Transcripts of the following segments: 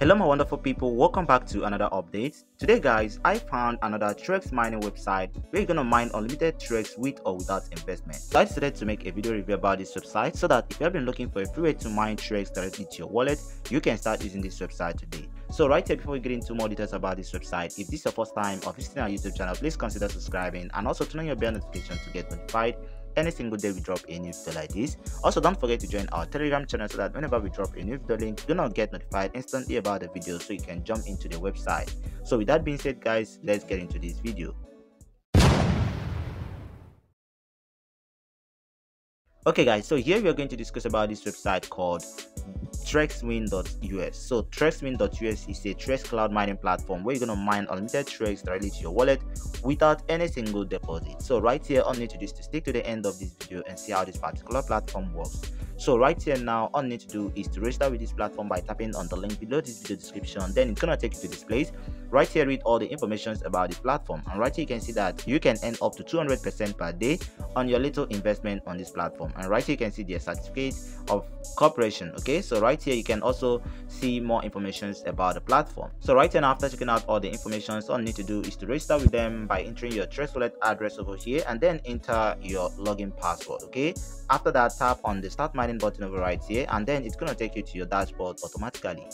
Hello my wonderful people, welcome back to another update. Today guys, I found another Trex mining website where you're gonna mine unlimited Trex with or without investment. So I decided to make a video review about this website so that if you have been looking for a free way to mine Trex directly to your wallet, you can start using this website today. So right here before we get into more details about this website, if this is your first time of visiting our YouTube channel, please consider subscribing and also turn on your bell notification to get notified any single day we drop a new video like this. Also don't forget to join our telegram channel so that whenever we drop a new video link do not get notified instantly about the video so you can jump into the website. So with that being said guys let's get into this video okay guys so here we are going to discuss about this website called trxwin.us so trxwin.us is a trex cloud mining platform where you're going to mine unlimited trex directly to your wallet without any single deposit. So right here all you need to do is to stick to the end of this video and see how this particular platform works so right here now all you need to do is to register with this platform by tapping on the link below this video description. Then it's gonna take you to this place. Right here read all the information about the platform. And right here you can see that you can earn up to 200 percent per day on your little investment on this platform. And right here you can see the certificate of corporation okay? So right here you can also see more information about the platform. So right here after checking out all the information all you need to do is to register with them by entering your Trex wallet address over here and then enter your login password okay? After that tap on the start mining button over right here and then it's going to take you to your dashboard automatically.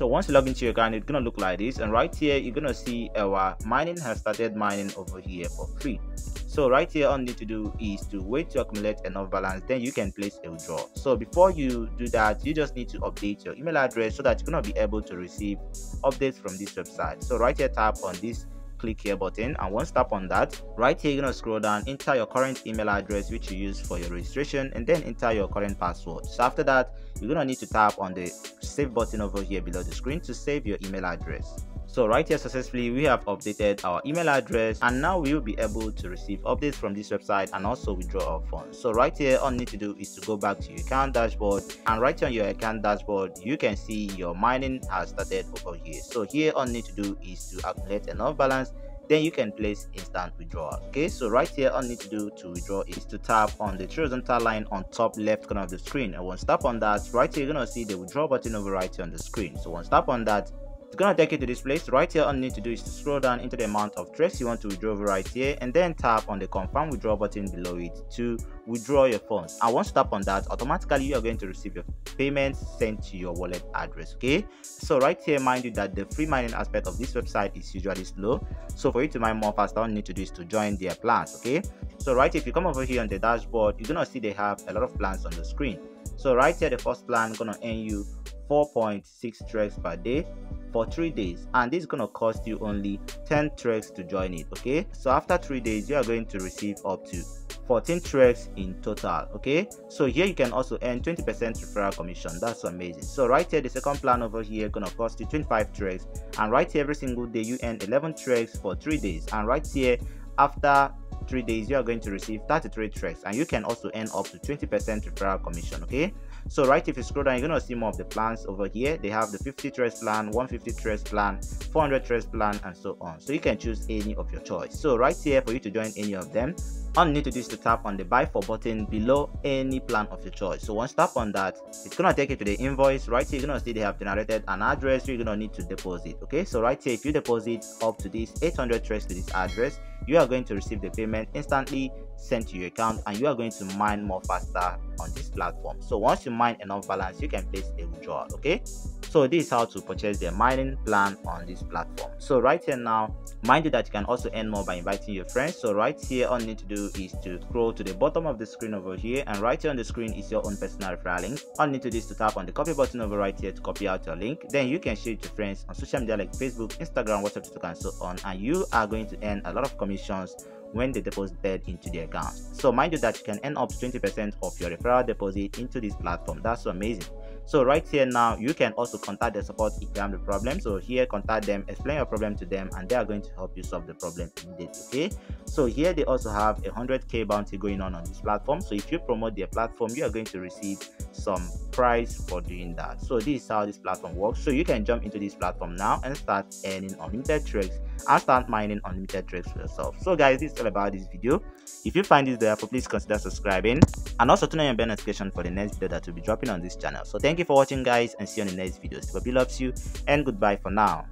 So once you log into your account it's gonna look like this and right here you're gonna see our mining has started mining over here for free. So right here all you need to do is to wait to accumulate enough balance then you can place a withdrawal. So before you do that you just need to update your email address so that you're gonna be able to receive updates from this website. So right here tap on this click here button and once tap on that right here you're gonna scroll down enter your current email address which you use for your registration and then enter your current password. So after that you're gonna need to tap on the save button over here below the screen to save your email address so right here successfully we have updated our email address and now we will be able to receive updates from this website and also withdraw our funds. So right here all you need to do is to go back to your account dashboard and right here on your account dashboard you can see your mining has started over here. So here all you need to do is to accumulate enough balance then you can place instant withdrawal okay? So right here all you need to do to withdraw is to tap on the horizontal line on top left corner of the screen. And once tap on that right here you're gonna see the withdraw button over right here on the screen. So once tap on that it's gonna take you to this place. Right here all you need to do is to scroll down into the amount of Trex you want to withdraw right here and then tap on the confirm withdraw button below it to withdraw your funds. And once you tap on that automatically you are going to receive your payment sent to your wallet address okay? So right here mind you that the free mining aspect of this website is usually slow. So for you to mine more fast all you need to do is to join their plans okay? So right if you come over here on the dashboard you're gonna see they have a lot of plans on the screen. So right here the first plan gonna earn you 4.6 Trex per day for three days and this is to cost you only 10 Trex to join it okay? So after three days you are going to receive up to 14 Trex in total okay? So here you can also earn 20 percent referral commission. That's amazing. So right here the second plan over here gonna cost you 25 Trex and right here every single day you earn 11 Trex for three days. And right here after three days you are going to receive 33 Trex and you can also earn up to 20 percent referral commission okay? So right if you scroll down you're going to see more of the plans over here. They have the 50 Trex plan 150 Trex plan 400 Trex plan and so on. So you can choose any of your choice. So right here for you to join any of them all you need to do is to tap on the buy for button below any plan of your choice. So once tap on that it's gonna take you to the invoice. Right here you're gonna see they have generated an address you're gonna need to deposit okay? So right here if you deposit up to this 800 Trex to this address you are going to receive the payment instantly sent to your account and you are going to mine more faster on this platform. So once you mine enough balance you can place a withdrawal okay? So this is how to purchase the mining plan on this platform. So right here now mind you that you can also earn more by inviting your friends. So right here all you need to do is to scroll to the bottom of the screen over here and right here on the screen is your own personal referral link. All you need to do is to tap on the copy button over right here to copy out your link. Then you can share it to friends on social media like facebook instagram whatsapp tiktok and so on and you are going to earn a lot of commissions when they deposited into the account. So mind you that you can earn up to 20% of your referral deposit into this platform. That's amazing. So right here now, you can also contact the support if you have the problem. So here, contact them, explain your problem to them, and they are going to help you solve the problem immediately. Okay. So here they also have a 100k bounty going on on this platform. So if you promote their platform, you are going to receive some price for doing that. So this is how this platform works. So you can jump into this platform now and start earning unlimited Trex and start mining unlimited trades for yourself. So guys, this is all about this video. If you find this video helpful, please consider subscribing and also turn on your bell notification for the next video that will be dropping on this channel. So thank you for watching guys and see you on the next video. Steve loves you and goodbye for now.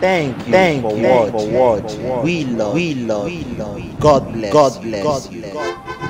Thank you, Thank for, you watching. for watching. We love, we love, we love. God bless, God bless God you. God